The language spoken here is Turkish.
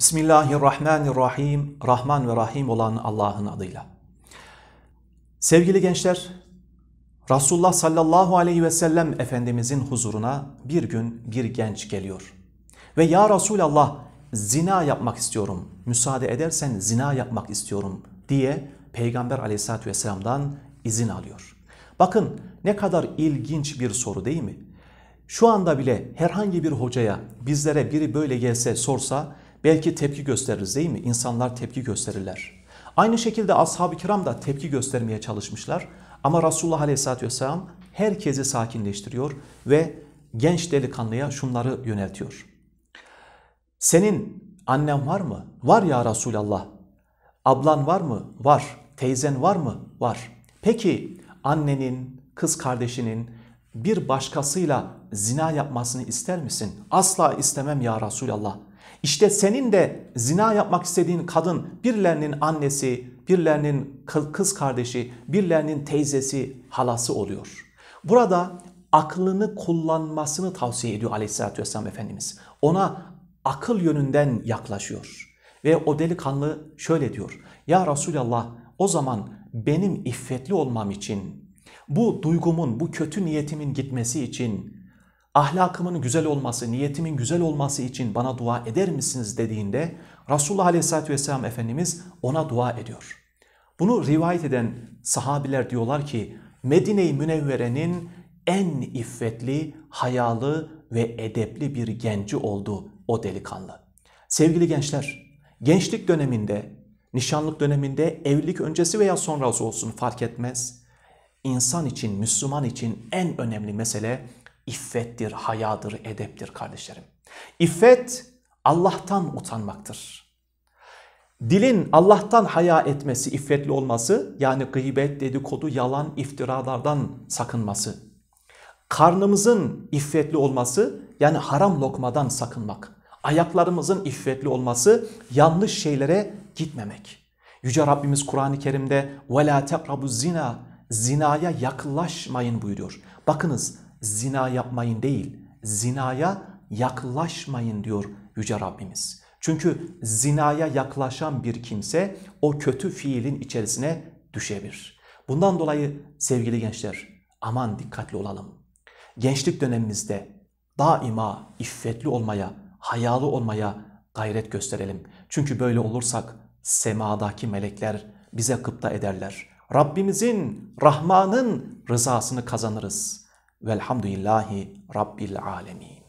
Bismillahirrahmanirrahim. Rahman ve Rahim olan Allah'ın adıyla. Sevgili gençler, Resulullah sallallahu aleyhi ve sellem Efendimizin huzuruna bir gün bir genç geliyor. Ve ya Resulallah zina yapmak istiyorum, müsaade edersen zina yapmak istiyorum diye Peygamber aleyhissalatü vesselam'dan izin alıyor. Bakın ne kadar ilginç bir soru değil mi? Şu anda bile herhangi bir hocaya bizlere biri böyle gelse sorsa belki tepki gösteririz değil mi? İnsanlar tepki gösterirler. Aynı şekilde ashab-ı kiram da tepki göstermeye çalışmışlar. Ama Resulullah Aleyhisselatü Vesselam herkesi sakinleştiriyor ve genç delikanlıya şunları yöneltiyor. Senin annen var mı? Var ya Resulallah. Ablan var mı? Var. Teyzen var mı? Var. Peki annenin, kız kardeşinin bir başkasıyla zina yapmasını ister misin? Asla istemem ya Resulallah. İşte senin de zina yapmak istediğin kadın birilerinin annesi, birilerinin kız kardeşi, birilerinin teyzesi, halası oluyor. Burada aklını kullanmasını tavsiye ediyor aleyhissalatü vesselam Efendimiz. Ona akıl yönünden yaklaşıyor. Ve o delikanlı şöyle diyor. Ya Resulallah o zaman benim iffetli olmam için, bu duygumun, bu kötü niyetimin gitmesi için ahlakımın güzel olması, niyetimin güzel olması için bana dua eder misiniz dediğinde Resulullah Aleyhisselatü Vesselam Efendimiz ona dua ediyor. Bunu rivayet eden sahabiler diyorlar ki Medine-i Münevvere'nin en iffetli, hayalı ve edepli bir genci oldu o delikanlı. Sevgili gençler, gençlik döneminde, nişanlık döneminde, evlilik öncesi veya sonrası olsun fark etmez. İnsan için, Müslüman için en önemli mesele iffettir, hayadır, edeptir kardeşlerim. İffet Allah'tan utanmaktır. Dilin Allah'tan haya etmesi, iffetli olması yani gıybet, dedikodu, yalan, iftiralardan sakınması. Karnımızın iffetli olması yani haram lokmadan sakınmak. Ayaklarımızın iffetli olması yanlış şeylere gitmemek. Yüce Rabbimiz Kur'an-ı Kerim'de وَلَا تَقْرَبُ zina Zinaya yaklaşmayın buyuruyor. Bakınız zina yapmayın değil, zinaya yaklaşmayın diyor Yüce Rabbimiz. Çünkü zinaya yaklaşan bir kimse o kötü fiilin içerisine düşebilir. Bundan dolayı sevgili gençler aman dikkatli olalım. Gençlik dönemimizde daima iffetli olmaya, hayalı olmaya gayret gösterelim. Çünkü böyle olursak semadaki melekler bize gıpta ederler. Rabbimizin, Rahman'ın rızasını kazanırız. Velhamdülillahi Rabbil Alemin.